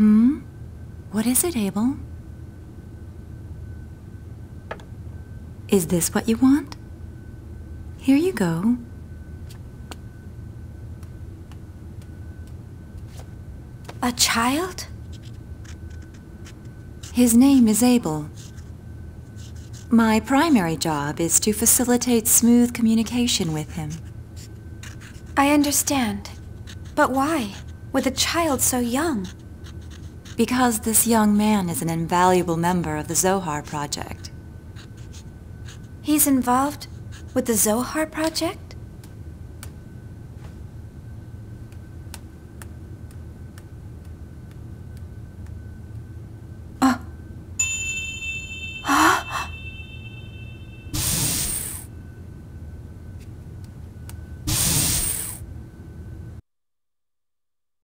Hmm? What is it, Abel? Is this what you want? Here you go. A child? His name is Abel. My primary job is to facilitate smooth communication with him. I understand. But why? With a child so young? Because this young man is an invaluable member of the Zohar Project. He's involved with the Zohar Project?